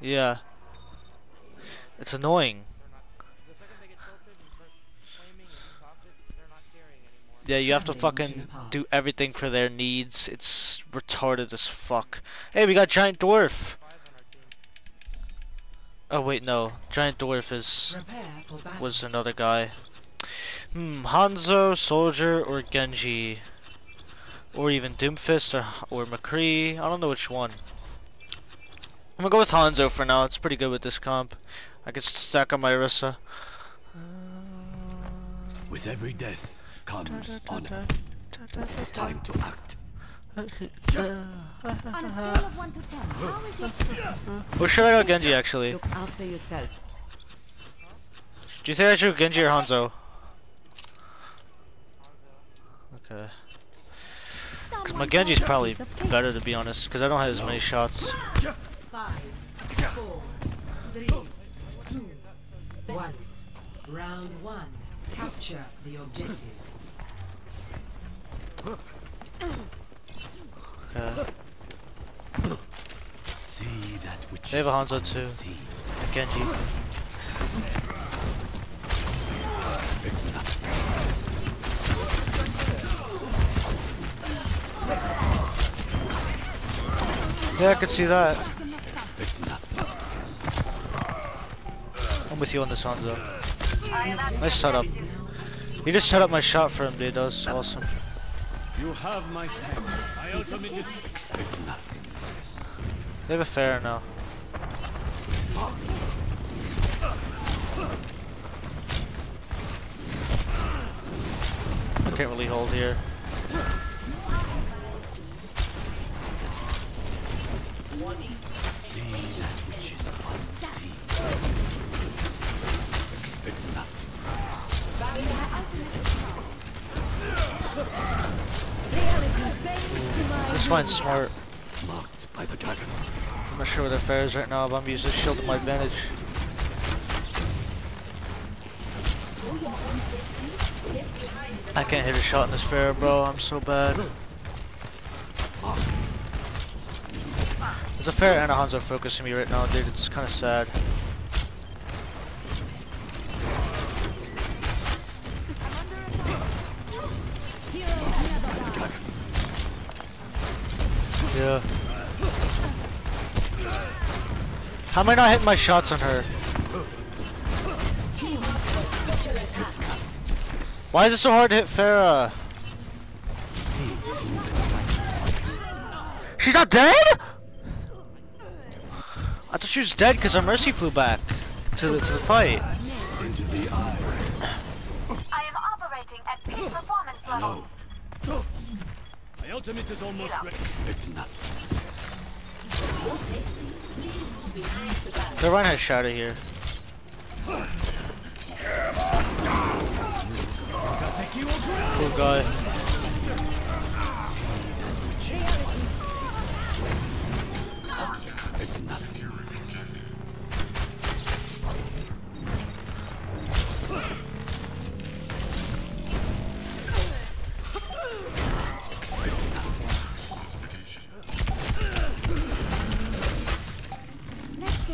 Yeah. It's annoying. Yeah, you have to fucking do everything for their needs. It's retarded as fuck. Hey, we got Giant Dwarf! Oh wait, no. Giant Dwarf is was another guy. Hmm, Hanzo, Soldier, or Genji. Or even Doomfist or, or McCree. I don't know which one. I'm gonna go with Hanzo for now. It's pretty good with this comp. I can stack on my Orisa. With every death comes honor. It's time to act. On a scale of 1 to 10, how is should I go Genji actually? Look after yourself. Do you think I should go Genji or Hanzo? Okay. Cause my Genji's probably better to be honest, because I don't have as many shots. One. Round one. Capture the objective. Okay. See that which They have a is Hanzo too. unseen. Genji. Expect nothing. Yeah, I could see that. Expect nothing. I'm with you on this Hanzo. Nice setup. You just set up my shot for him, dude. That was awesome. You have my thanks. I ultimate is expect nothing. They have a fair now. I can't really hold here. See This one's smart. Marked by the dragon. I'm not sure where their fair is right now, but I'm using this shield to my advantage. I can't hit a shot in this fair, bro. I'm so bad. There's a fair and a Hanzo focusing me right now, dude. It's kind of sad. Yeah. How am I not hitting my shots on her? Why is it so hard to hit Pharah? She's not dead? I thought she was dead because her mercy flew back to the, to the fight. Into the eyes. I am operating at peak performance level. No. My ultimate is almost ready. Expect nothing. The run has shadow here. Poor guy.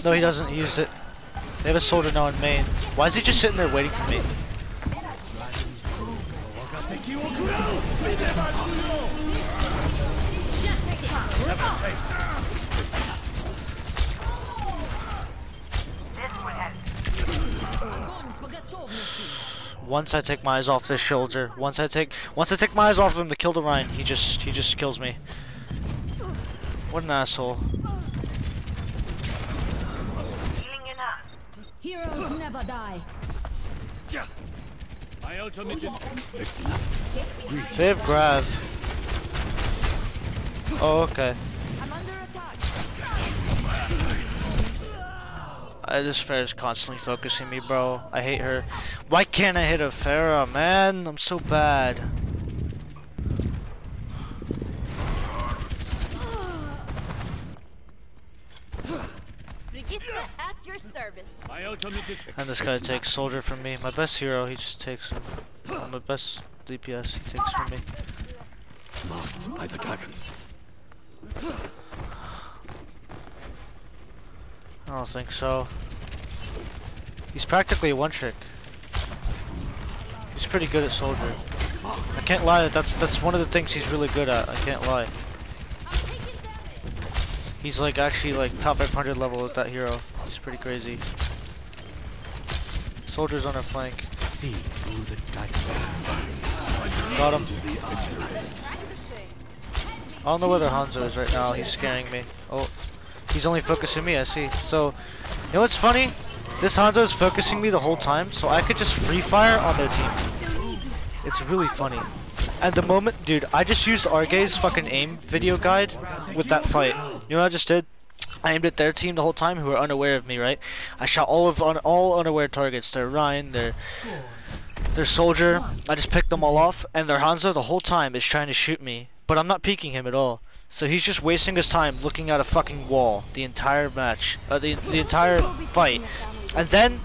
No, he doesn't use it. They have a soldier now in main. Why is he just sitting there waiting for me? Once I take my eyes off this shoulder, once I take once I take my eyes off of him to kill the Rein, he just he just kills me. What an asshole. Healing enough. Heroes never die. My ultimate is expect nothing. They have Grav. Oh, okay. Uh, this fair is constantly focusing me, bro. I hate her. Why can't I hit a Pharah, man? I'm so bad. Brigitte at your service. My ultimate is And this guy takes soldier from me. My best hero, he just takes him. Uh, my best DPS, he takes from me. marked by the dragon. I don't think so. He's practically a one trick. He's pretty good at soldier. I can't lie, that's that's one of the things he's really good at. I can't lie. He's like actually like top 500 level with that hero. He's pretty crazy. Soldiers on our flank. See through the. Got him. I don't know where the Hanzo is right now. He's scaring me. Oh, he's only focusing me. I see. So, you know what's funny? This Hanzo is focusing me the whole time, so I could just free fire on their team. It's really funny. And the moment, dude, I just used Arge's fucking aim video guide with that fight. You know what I just did? I aimed at their team the whole time who were unaware of me, right? I shot all of un all unaware targets. Their Ryan, their their soldier. I just picked them all off, and their Hanzo the whole time is trying to shoot me, but I'm not peeking him at all. So he's just wasting his time looking at a fucking wall the entire match, uh, the the entire fight, and then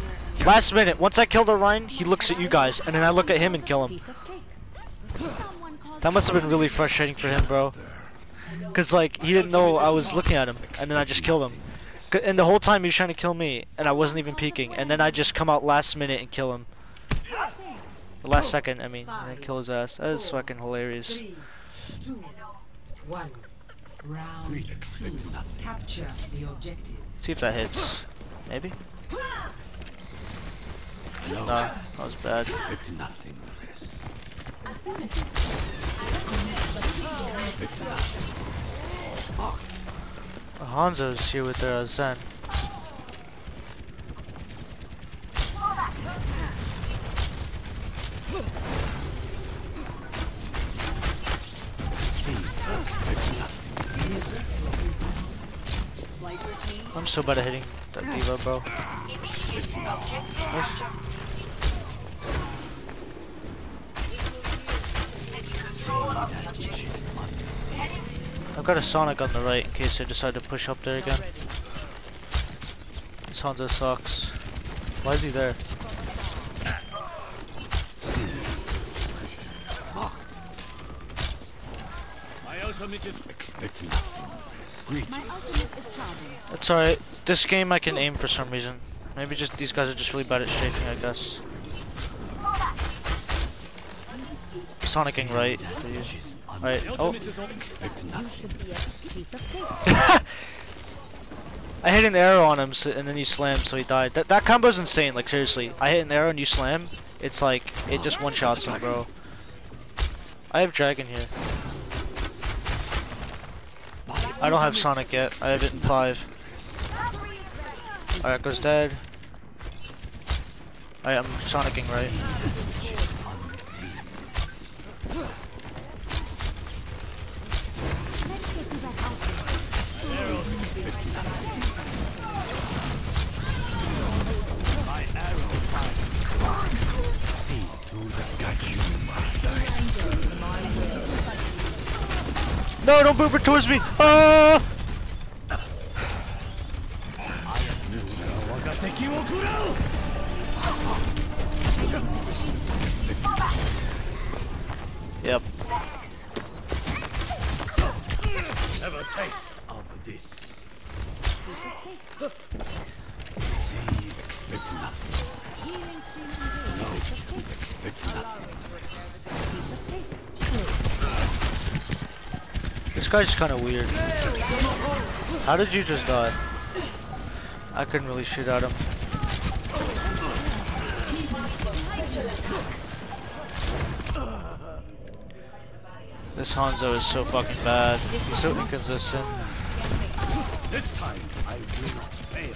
last minute, once I kill the Ryan, he looks at you guys, and then I look at him and kill him. Piece of cake. Someone called That must have been really frustrating for him, bro. Cause like he didn't know I was looking at him, and then I just killed him. And the whole time he was trying to kill me, and I wasn't even peeking. And then I just come out last minute and kill him. The last second, I mean, and then kill his ass. That is fucking hilarious. Three, two, one. Round two. Capture the objective. See if that hits. Maybe. No. Nah, that was bad. Expect nothing less. Hanzo's here with uh, Zen. See, expect nothing. I'm so bad at hitting that D.Va, bro. Expect I've got a Sonic on the right in case I decide to push up there again. This Hanzo sucks. Why is he there? Expect. It's alright. This game I can aim for some reason. Maybe just these guys are just really bad at strafing, I guess. Sonicking right. is Alright. Oh, Expect nothing. Should be a piece of cake. I hit an arrow on him, so, and then he slammed, so he died. That that combo's insane. Like seriously, I hit an arrow and you slam. It's like it just one shots him, bro. I have dragon here. I don't have Sonic yet. I have it in five. Alright, goes dead. Alright, I'm Sonicking right. No, don't move it towards me! Ah! Yep. Have a taste of this. See, expect nothing. Healing stream engaged. Piece of cake. Expect nothing. This guy's kind of weird. How did you just die? I couldn't really shoot at him. This Hanzo is so fucking bad. He's so inconsistent. This time I will not fail.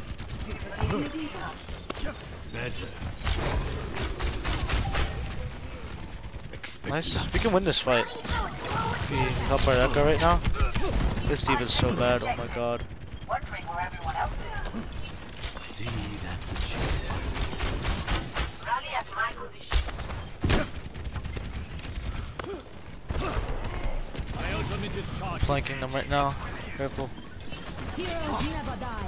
Better. Expect Nice. We can win this fight. We help our Echo right now. This team is so bad. Oh my god. See that which is My ultimate is charged. Flanking them right now. Careful. Heroes never die.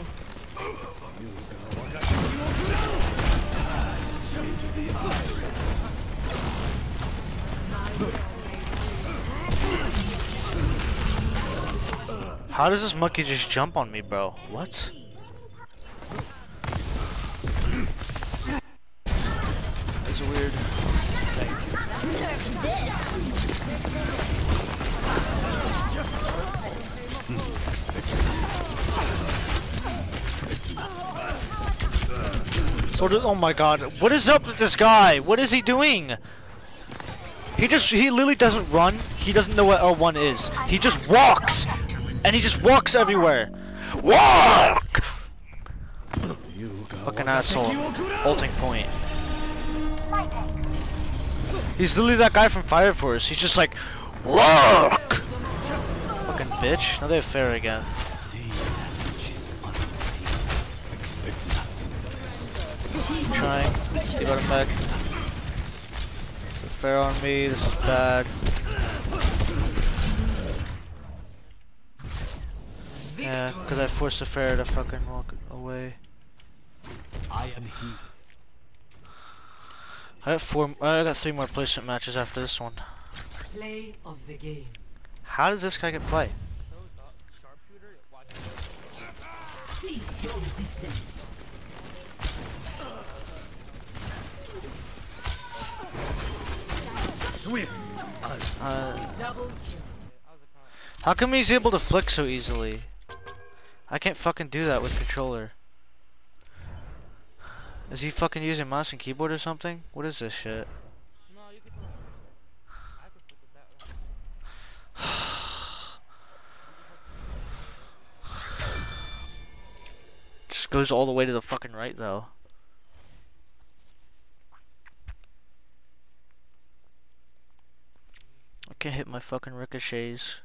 How does this monkey just jump on me, bro? What? That's weird. So did, oh my god, what is up with this guy? What is he doing? He just, he literally doesn't run. He doesn't know what L1 is. He just walks. And he just walks everywhere. Walk! Fucking asshole. Ulting point. He's literally that guy from Fire Force. He's just like, walk! Fucking bitch. Now they have fair again. Trying. They got back. Fair on me. This is bad. Yeah, because I forced the fair to fucking walk away. I am he. I got four. I got three more placement matches after this one. Play of the game. How does this guy get play? Cease your resistance. Swift Uh, how come he's able to flick so easily? I can't fucking do that with controller. Is he fucking using mouse and keyboard or something? What is this shit? Just goes all the way to the fucking right though. I can't hit my fucking ricochets.